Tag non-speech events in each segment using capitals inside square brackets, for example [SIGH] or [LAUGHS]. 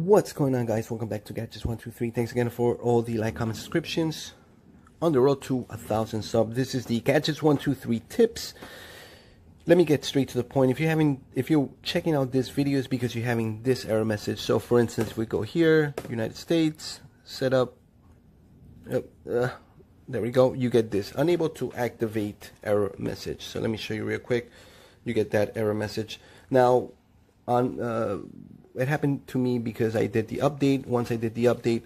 What's going on guys? Welcome back to Gadgets123. Thanks again for all the like, comment, subscriptions. On the road to a thousand sub. This is the Gadgets123 tips. Let me get straight to the point. If you're having if you're checking out this video is because you're having this error message. So for instance, we go here, United States, setup. Uh, uh, there we go. You get this. Unable to activate error message. So let me show you real quick. You get that error message. Now on uh, it happened to me because I did the update. Once I did the update,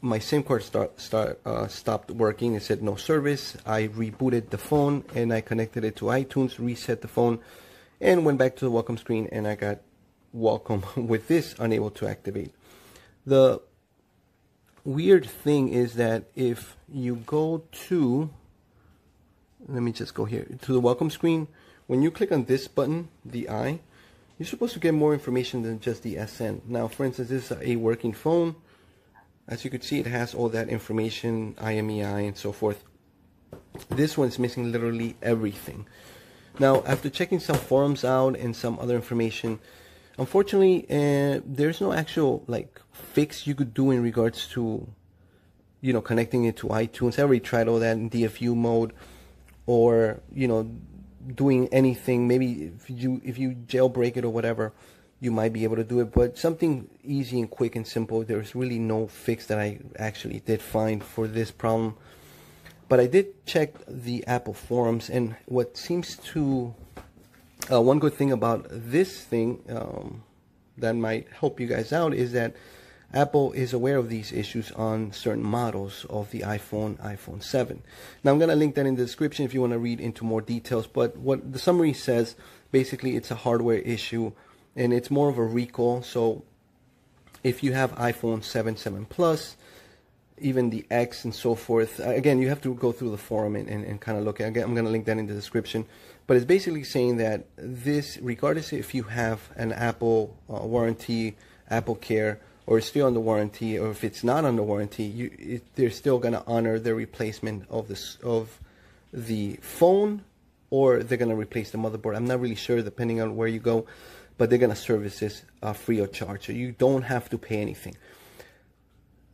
my SIM card start, start uh, stopped working. It said no service. I rebooted the phone and I connected it to iTunes, reset the phone, and went back to the welcome screen and I got welcome [LAUGHS] with this unable to activate. The weird thing is that if you go to, let me just go here, to the welcome screen, when you click on this button, the I, you're supposed to get more information than just the SN. Now, for instance, this is a working phone. As you can see, it has all that information, IMEI and so forth. This one's missing literally everything. Now, after checking some forums out and some other information, unfortunately, uh, there's no actual like fix you could do in regards to, you know, connecting it to iTunes. I already tried all that in DFU mode, or you know, doing anything. Maybe if you if you jailbreak it or whatever, you might be able to do it. But something easy and quick and simple. There's really no fix that I actually did find for this problem. But I did check the Apple forums, and what seems to uh, one good thing about this thing um, that might help you guys out is that Apple is aware of these issues on certain models of the iPhone, iPhone 7. Now I'm going to link that in the description if you want to read into more details, but what the summary says, basically it's a hardware issue and it's more of a recall. So if you have iPhone 7, 7 Plus, even the X and so forth, again, you have to go through the forum and, and, and kind of look at Again, I'm going to link that in the description. But it's basically saying that this, regardless if you have an Apple uh, warranty, Apple Care, or it's still under warranty, or if it's not under warranty, you, it, they're still going to honor the replacement of this of the phone, or they're going to replace the motherboard. I'm not really sure, depending on where you go, but they're going to service this uh, free of charge, so you don't have to pay anything.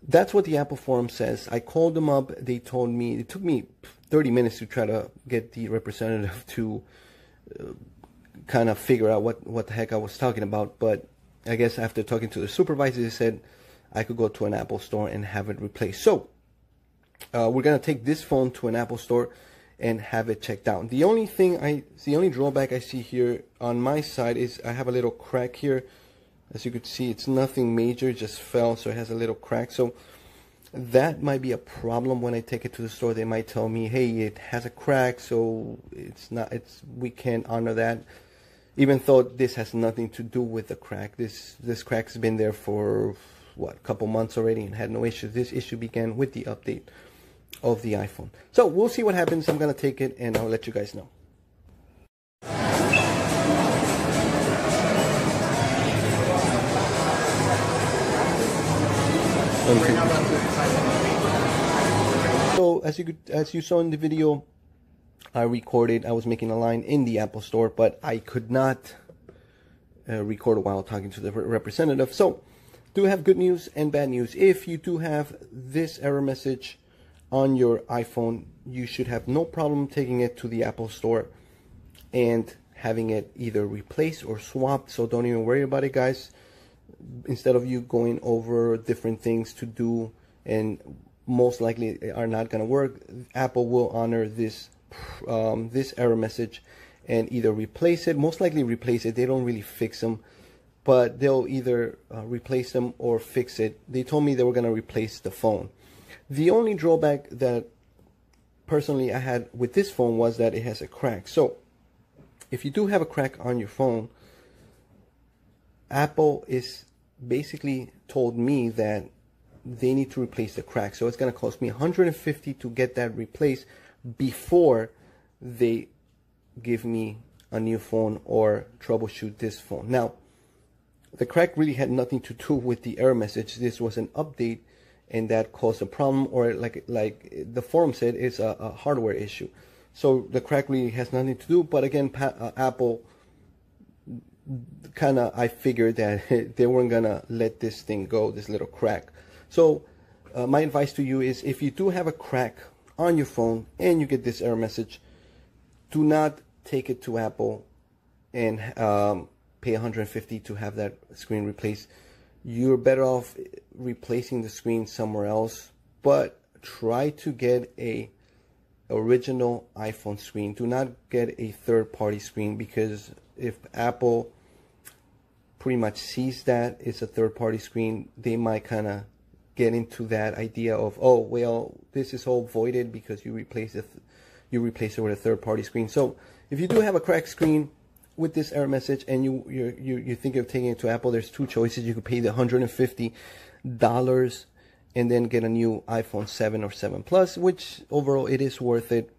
That's what the Apple forum says. I called them up. They told me it took me 30 minutes to try to get the representative to uh, kind of figure out what what the heck I was talking about, but I guess after talking to the supervisor, he said I could go to an Apple store and have it replaced. So uh, we're gonna take this phone to an Apple store and have it checked out. The only thing I, the only drawback I see here on my side is I have a little crack here. As you could see, it's nothing major, just fell, so it has a little crack. So that might be a problem when I take it to the store. They might tell me, hey, it has a crack, so it's not, it's, we can't honor that even though this has nothing to do with the crack. This this crack's been there for what a couple months already and had no issues. This issue began with the update of the iPhone. So we'll see what happens. I'm gonna take it and I'll let you guys know. So as you could, as you saw in the video, I recorded, I was making a line in the Apple Store, but I could not uh, record while talking to the representative. So, do have good news and bad news. If you do have this error message on your iPhone, you should have no problem taking it to the Apple Store and having it either replaced or swapped. So don't even worry about it, guys. Instead of you going over different things to do and most likely are not going to work, Apple will honor this um, this error message and either replace it, most likely replace it. They don't really fix them, but they'll either uh, replace them or fix it. They told me they were going to replace the phone. The only drawback that personally I had with this phone was that it has a crack. So if you do have a crack on your phone, Apple is basically told me that they need to replace the crack. So it's going to cost me 150 to get that replaced before they give me a new phone or troubleshoot this phone. Now, the crack really had nothing to do with the error message. This was an update and that caused a problem or like like the forum said it's a, a hardware issue. So the crack really has nothing to do, but again, uh, Apple kind of I figured that [LAUGHS] they weren't gonna let this thing go, this little crack. So uh, my advice to you is if you do have a crack on your phone and you get this error message, do not take it to Apple and um, pay 150 to have that screen replaced. You're better off replacing the screen somewhere else, but try to get a original iPhone screen. Do not get a third party screen because if Apple pretty much sees that it's a third party screen, they might kind of get into that idea of, oh, well, this is all voided because you replace it, you replace it with a third party screen. So if you do have a cracked screen with this error message and you, you, you, you think of taking it to Apple, there's two choices. You could pay the $150 and then get a new iPhone 7 or 7 Plus, which overall it is worth it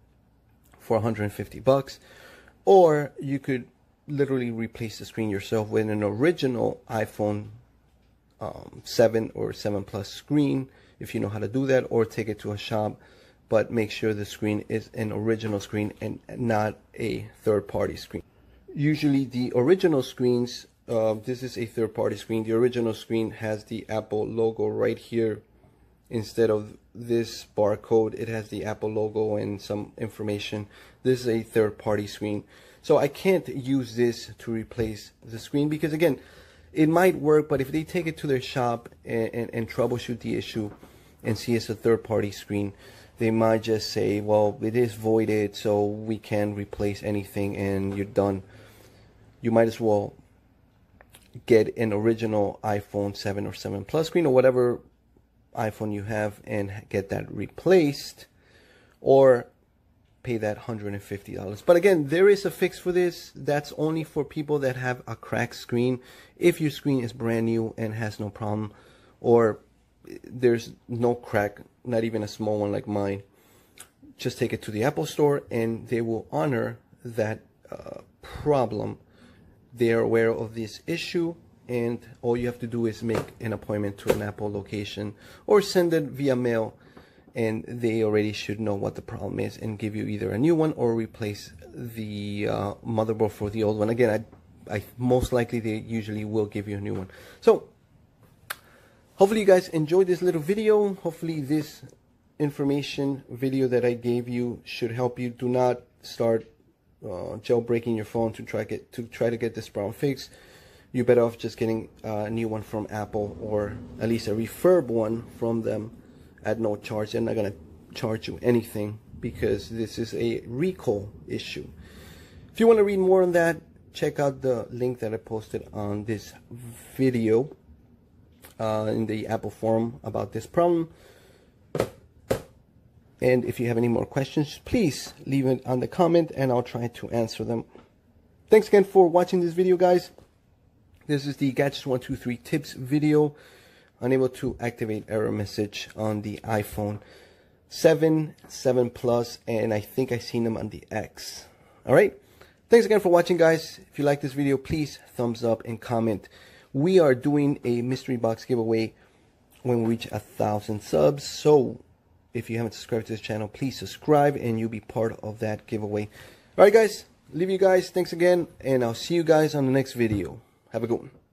for 150 bucks. Or you could literally replace the screen yourself with an original iPhone um, 7 or 7 Plus screen if you know how to do that, or take it to a shop. But make sure the screen is an original screen and not a third party screen. Usually, the original screens, uh, this is a third party screen. The original screen has the Apple logo right here instead of this barcode it has the Apple logo and some information this is a third-party screen so I can't use this to replace the screen because again it might work but if they take it to their shop and, and, and troubleshoot the issue and see it's a third-party screen they might just say well it is voided so we can't replace anything and you're done. You might as well get an original iPhone 7 or 7 Plus screen or whatever iPhone you have and get that replaced or pay that $150. But again, there is a fix for this. That's only for people that have a cracked screen. If your screen is brand new and has no problem or there's no crack, not even a small one like mine, just take it to the Apple store and they will honor that uh, problem. They are aware of this issue and all you have to do is make an appointment to an Apple location or send it via mail and they already should know what the problem is and give you either a new one or replace the uh, motherboard for the old one. Again, I, I most likely they usually will give you a new one. So hopefully you guys enjoyed this little video. Hopefully this information video that I gave you should help you. Do not start uh, jailbreaking your phone to try get to try to get this problem fixed you're better off just getting a new one from Apple or at least a refurb one from them at no charge. They're not going to charge you anything because this is a recall issue. If you want to read more on that, check out the link that I posted on this video uh, in the Apple forum about this problem. And if you have any more questions, please leave it on the comment and I'll try to answer them. Thanks again for watching this video, guys. This is the Gadgets123 tips video. Unable to activate error message on the iPhone 7, 7 Plus, and I think I seen them on the X. Alright? Thanks again for watching, guys. If you like this video, please thumbs up and comment. We are doing a mystery box giveaway when we reach a thousand subs. So if you haven't subscribed to this channel, please subscribe and you'll be part of that giveaway. Alright guys, leave you guys. Thanks again, and I'll see you guys on the next video. Have a good one.